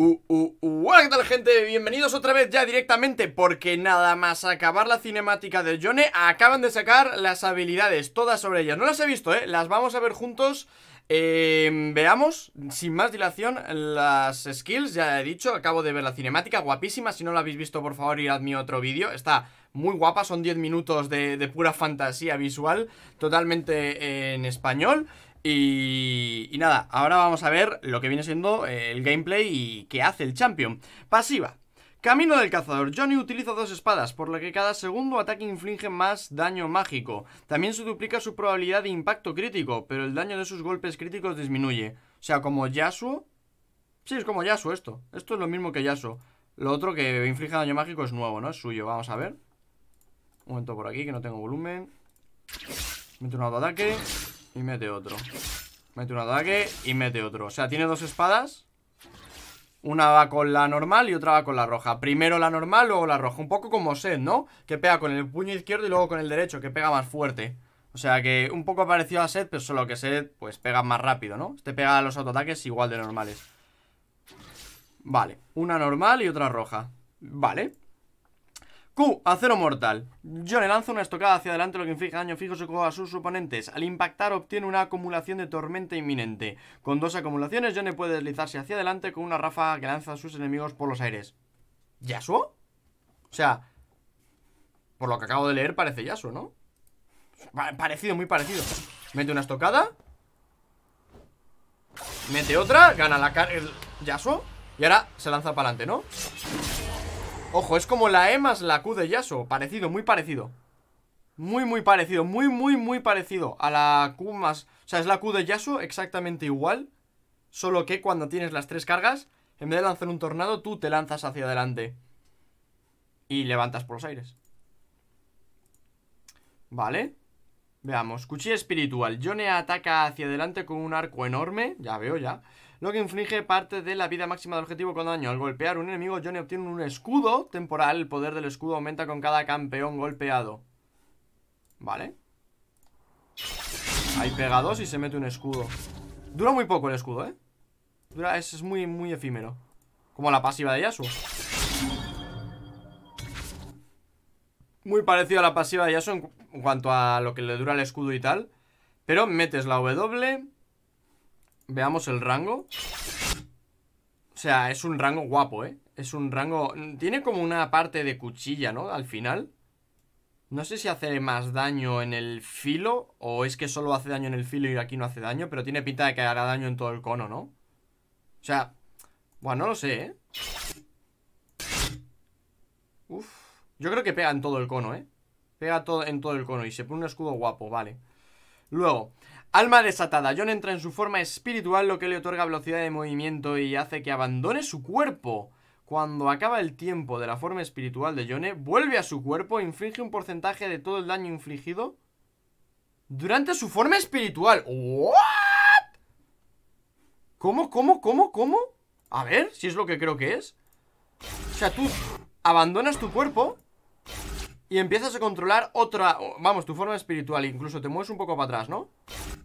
Uh, uh, uh, hola, ¿qué tal gente? Bienvenidos otra vez ya directamente porque nada más acabar la cinemática de Yone acaban de sacar las habilidades, todas sobre ellas. No las he visto, ¿eh? Las vamos a ver juntos. Eh, veamos, sin más dilación, las skills, ya he dicho, acabo de ver la cinemática, guapísima. Si no la habéis visto, por favor, ir a mi otro vídeo. Está muy guapa, son 10 minutos de, de pura fantasía visual, totalmente en español. Y, y, nada, ahora vamos a ver lo que viene siendo eh, el gameplay y qué hace el champion. Pasiva. Camino del cazador. Johnny utiliza dos espadas, por lo que cada segundo ataque inflige más daño mágico. También se duplica su probabilidad de impacto crítico, pero el daño de sus golpes críticos disminuye. O sea, como Yasuo... Sí, es como Yasuo esto. Esto es lo mismo que Yasuo. Lo otro que inflige daño mágico es nuevo, ¿no? Es suyo. Vamos a ver. Un momento por aquí, que no tengo volumen. Mete un autoataque. Y mete otro. Mete un ataque y mete otro. O sea, tiene dos espadas. Una va con la normal y otra va con la roja. Primero la normal, luego la roja. Un poco como Seth, ¿no? Que pega con el puño izquierdo y luego con el derecho Que pega más fuerte. O sea que un poco parecido a Seth Pero solo que Seth, pues pega más rápido, ¿no? Este pega los autoataques igual de normales. Vale, una normal y otra roja. Vale Q, acero mortal. Johnny lanza una estocada hacia adelante, lo que inflige daño fijo a sus oponentes. Al impactar obtiene una acumulación de tormenta inminente. Con dos acumulaciones, Johnny puede deslizarse hacia adelante con una ráfaga que lanza a sus enemigos por los aires. ¿Yasuo? O sea, por lo que acabo de leer, parece Yasuo, ¿no? Parecido, muy parecido. Mete una estocada. Mete otra, gana la carga. Yasuo. Y ahora se lanza para adelante, ¿no? Ojo, es como la E más la Q de Yasuo Parecido, muy parecido. Muy, muy parecido, muy, muy, muy parecido A la Q más... O sea, es la Q de Yasuo exactamente igual Solo que cuando tienes las tres cargas En vez de lanzar un tornado, tú te lanzas hacia adelante Y levantas por los aires. Vale. Veamos, cuchilla espiritual. Yone ataca hacia adelante con un arco enorme Ya veo, ya lo que inflige parte de la vida máxima del objetivo con daño. Al golpear un enemigo, Johnny obtiene un escudo temporal. El poder del escudo aumenta con cada campeón golpeado. Vale. Ahí pega dos y se mete un escudo. Dura muy poco el escudo, ¿eh? Dura, es, muy, muy efímero. Como la pasiva de Yasuo. Muy parecido a la pasiva de Yasuo en, en cuanto a lo que le dura el escudo y tal. Pero metes la W Veamos el rango O sea, es un rango guapo, ¿eh? Es un rango... Tiene como una parte de cuchilla, ¿no? Al final No sé si hace más daño en el filo O es que solo hace daño en el filo y aquí no hace daño Pero tiene pinta de que hará daño en todo el cono, ¿no? O sea... Bueno, no lo sé, ¿eh? Uf Yo creo que pega en todo el cono, ¿eh? Pega todo, en todo el cono y se pone un escudo guapo, vale Luego Alma desatada. John entra en su forma espiritual, lo que le otorga velocidad de movimiento y hace que abandone su cuerpo. Cuando acaba el tiempo de la forma espiritual de Yone, vuelve a su cuerpo e inflige un porcentaje de todo el daño infligido durante su forma espiritual. ¿What? ¿Cómo, cómo, cómo, cómo? A ver, si es lo que creo que es. O sea, tú abandonas tu cuerpo y empiezas a controlar otra... Vamos, tu forma espiritual. Incluso te mueves un poco para atrás, ¿no?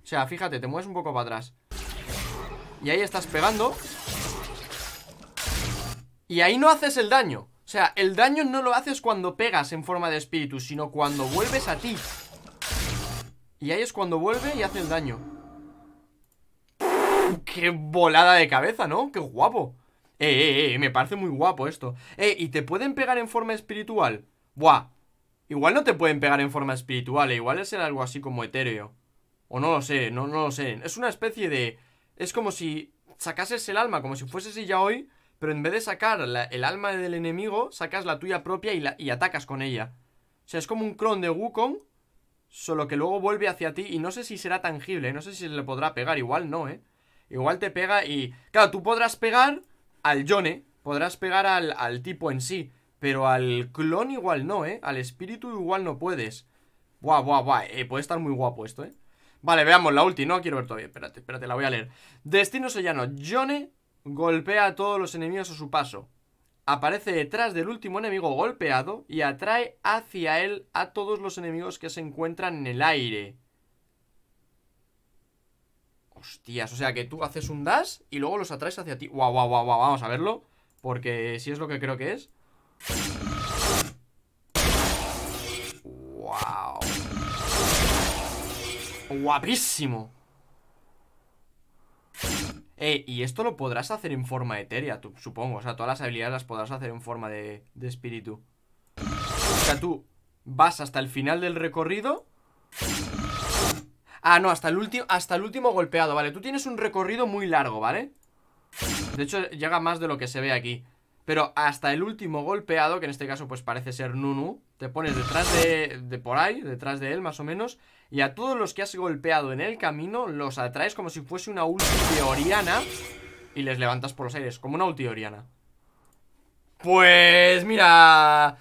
O sea, fíjate, te mueves un poco para atrás. Y ahí estás pegando. Y ahí no haces el daño. O sea, el daño no lo haces cuando pegas en forma de espíritu Sino cuando vuelves a ti. Y ahí es cuando vuelve y hace el daño. ¡Qué volada de cabeza, ¿no? ¡Qué guapo! Eh, eh, eh, me parece muy guapo esto. Eh, ¿y te pueden pegar en forma espiritual? Buah. Igual no te pueden pegar en forma espiritual, igual es algo así como etéreo o no lo sé, no, no lo sé. Es una especie de... Es como si sacases el alma, como si fueses ya hoy, pero en vez de sacar el alma del enemigo, sacas la tuya propia y atacas con ella. O sea, es como un clon de Wukong, solo que luego vuelve hacia ti y no sé si será tangible, no sé si se le podrá pegar, igual no, ¿eh? Igual te pega y... Claro, tú podrás pegar al Yone, podrás pegar al, al tipo en sí, pero al clon igual no, ¿eh? Al espíritu igual no puedes. Buah, buah, buah, eh, puede estar muy guapo esto, ¿eh? Vale, veamos la ulti, no quiero ver todavía Espérate, espérate, la voy a leer. Destino sellano, Yone golpea a todos los enemigos a su paso. Aparece detrás del último enemigo golpeado Y atrae hacia él a todos los enemigos que se encuentran en el aire. Hostias, o sea que tú haces un dash y luego los atraes hacia ti. Guau, guau, guau, guau, vamos a verlo Porque si es lo que creo que es. Wow Guapísimo. Y esto lo podrás hacer en forma etérea, tú, supongo. O sea, todas las habilidades las podrás hacer en forma de, de espíritu. O sea, tú vas hasta el final del recorrido. Ah, no, hasta el, último hasta el último golpeado, vale. Tú tienes un recorrido muy largo, ¿vale? De hecho, llega más de lo que se ve aquí. Pero hasta el último golpeado Que en este caso, pues parece ser Nunu Te pones detrás de, de por ahí Detrás de él, más o menos Y a todos los que has golpeado en el camino Los atraes como si fuese una ulti de Oriana Y les levantas por los aires Como una ulti de Oriana. Pues, mira...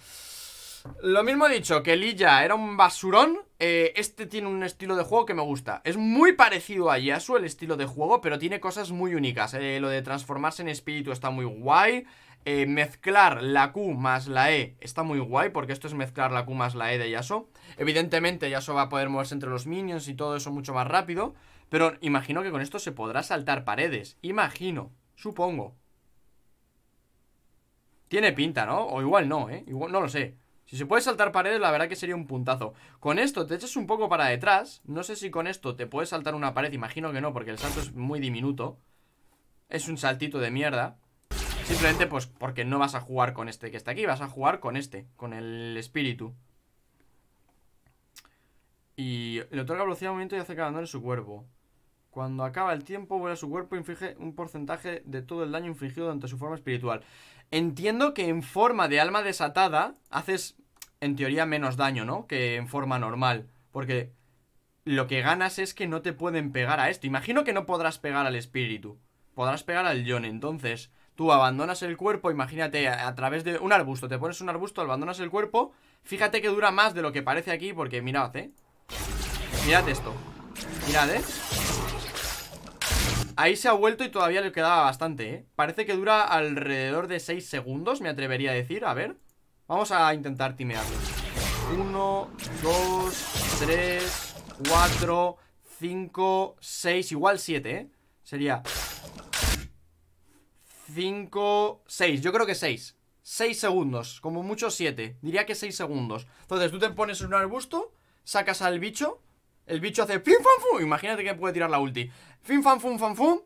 Lo mismo he dicho, que Lilla era un basurón eh, Este tiene un estilo de juego que me gusta. Es muy parecido a Yasuo el estilo de juego Pero tiene cosas muy únicas. Eh, Lo de transformarse en espíritu está muy guay. Eh, Mezclar la Q más la E está muy guay Porque esto es mezclar la Q más la E de Yasuo. Evidentemente Yasuo va a poder moverse entre los minions y todo eso mucho más rápido Pero imagino que con esto se podrá saltar paredes. Imagino, supongo. Tiene pinta, ¿no? O igual no, ¿eh? No lo sé si se puede saltar paredes, la verdad que sería un puntazo. Con esto te echas un poco para detrás. No sé si con esto te puedes saltar una pared Imagino que no, porque el salto es muy diminuto. Es un saltito de mierda. Simplemente pues porque no vas a jugar con este que está aquí Vas a jugar con este, con el espíritu. Y le otorga velocidad de movimiento y hace que abandone su cuerpo. Cuando acaba el tiempo, vuelve a su cuerpo e inflige un porcentaje de todo el daño infligido durante su forma espiritual. Entiendo que en forma de alma desatada haces, en teoría, menos daño, ¿no? Que en forma normal. Porque lo que ganas es que no te pueden pegar a esto. Imagino que no podrás pegar al espíritu. Podrás pegar al John. Entonces, tú abandonas el cuerpo, imagínate, a, través de un arbusto. Te pones un arbusto, abandonas el cuerpo. Fíjate que dura más de lo que parece aquí, porque mirad, ¿eh? Mirad esto. Mirad, ¿eh? Ahí se ha vuelto y todavía le quedaba bastante, ¿eh? Parece que dura alrededor de 6 segundos, me atrevería a decir. A ver. Vamos a intentar timearlo. 1, 2, 3, 4, 5, 6, igual 7, ¿eh? Sería 5, 6, yo creo que 6 6 segundos, como mucho 7 Diría que 6 segundos Entonces tú te pones en un arbusto Sacas al bicho el bicho hace fin fan fum. Imagínate que puede tirar la ulti. Fin fan fum fan fum.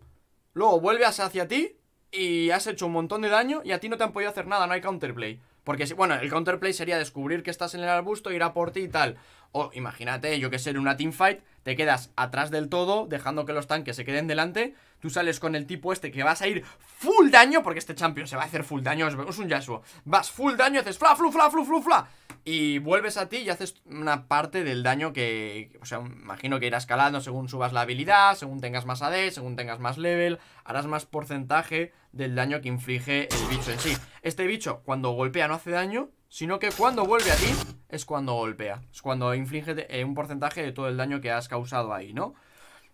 Luego vuelve hacia ti y has hecho un montón de daño y a ti no te han podido hacer nada, no hay counterplay. Porque, bueno, el counterplay sería descubrir que estás en el arbusto, ir a por ti y tal. O imagínate, yo que sé, en una teamfight, te quedas atrás del todo, dejando que los tanques se queden delante. Tú sales con el tipo este que vas a ir full daño, porque este champion se va a hacer full daño, es un Yasuo. Vas full daño, haces fla, flu, fla, flu, flu, fla. Y vuelves a ti y haces una parte del daño que, o sea, imagino que irá escalando según subas la habilidad, según tengas más AD, según tengas más level, harás más porcentaje del daño que inflige el bicho en sí. Este bicho cuando golpea no hace daño, sino que cuando vuelve a ti es cuando golpea, es cuando inflige eh, un porcentaje de todo el daño que has causado ahí, ¿no?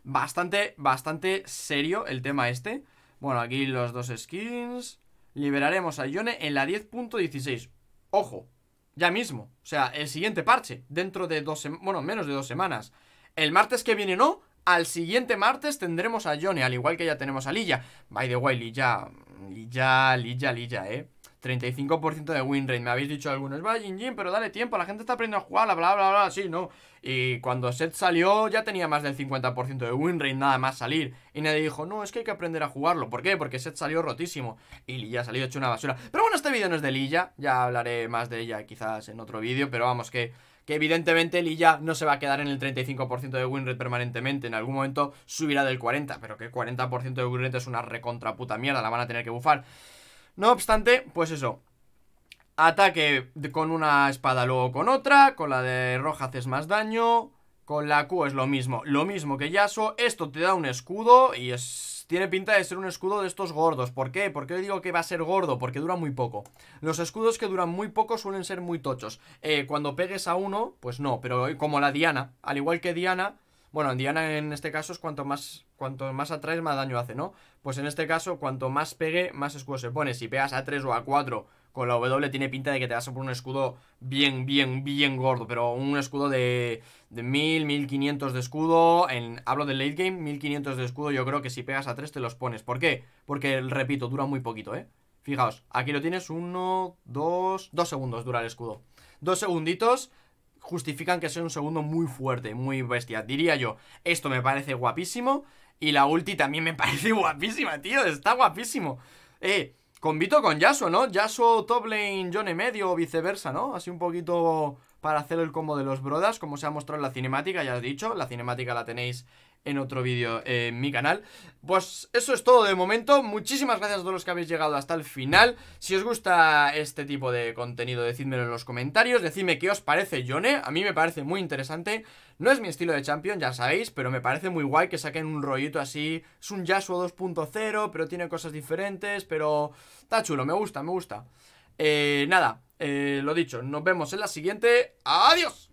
Bastante, bastante serio el tema este. Bueno, aquí los dos skins. Liberaremos a Yone en la 10.16. Ojo, ya mismo. O sea, el siguiente parche. Dentro de dos. Bueno, menos de dos semanas. El martes que viene no. Al siguiente martes tendremos a Johnny. Al igual que ya tenemos a Lilla. By the way, Lilla. Lilla, Lilla, Lilla, eh. 35% de win rate. Me habéis dicho algunos, va Jin Jin, pero dale tiempo, la gente está aprendiendo a jugar, bla, bla, bla, bla, sí, ¿no? Y cuando Set salió ya tenía más del 50% de win rate nada más salir. Y nadie dijo, no, es que hay que aprender a jugarlo. ¿Por qué? Porque Set salió rotísimo. Y Lilla ha salido hecho una basura. Pero bueno, este vídeo no es de Lilla, ya hablaré más de ella quizás en otro vídeo, pero vamos que... Que evidentemente Lilla no se va a quedar en el 35% de win rate permanentemente En algún momento subirá del 40% Pero que 40% de win rate es una recontra puta mierda La van a tener que bufar no obstante, pues eso. Ataque con una espada, luego con otra. Con la de roja haces más daño. Con la Q es lo mismo. Lo mismo que Yasuo. Esto te da un escudo y es... Tiene pinta de ser un escudo de estos gordos. ¿Por qué? ¿Por qué digo que va a ser gordo? Porque dura muy poco. Los escudos que duran muy poco suelen ser muy tochos. Eh, Cuando pegues a uno, pues no Pero como la Diana Al igual que Diana bueno, Diana en este caso es cuanto más, cuanto más atraes, más daño hace, ¿no? Pues en este caso, cuanto más pegue, más escudo se pone. Si pegas a 3 o a 4 con la W tiene pinta de que te vas a poner un escudo bien, bien, bien gordo, pero un escudo de, de 1000, 1500 de escudo, en, hablo del late game, 1500 de escudo, yo creo que si pegas a 3 te los pones. ¿Por qué? Porque, repito, dura muy poquito, ¿eh? Fijaos, aquí lo tienes, uno, dos, dos segundos dura el escudo. Dos segunditos justifican que sea un segundo muy fuerte, muy bestia. Diría yo, esto me parece guapísimo y la ulti también me parece guapísima, tío, está guapísimo. Eh, Convito con Yasuo, ¿no? Yasuo top lane, John medio o viceversa, ¿no? Así un poquito para hacer el combo de los brodas, como se ha mostrado en la cinemática, ya os he dicho, la cinemática la tenéis en otro vídeo en mi canal. Pues eso es todo de momento. Muchísimas gracias a todos los que habéis llegado hasta el final. Si os gusta este tipo de contenido Decídmelo en los comentarios. Decidme qué os parece Yone. A mí me parece muy interesante. No es mi estilo de champion, ya sabéis Pero me parece muy guay que saquen un rollito así. Es un Yasuo 2.0 Pero tiene cosas diferentes Pero está chulo, me gusta, me gusta eh, Nada, eh, lo dicho Nos vemos en la siguiente ¡Adiós!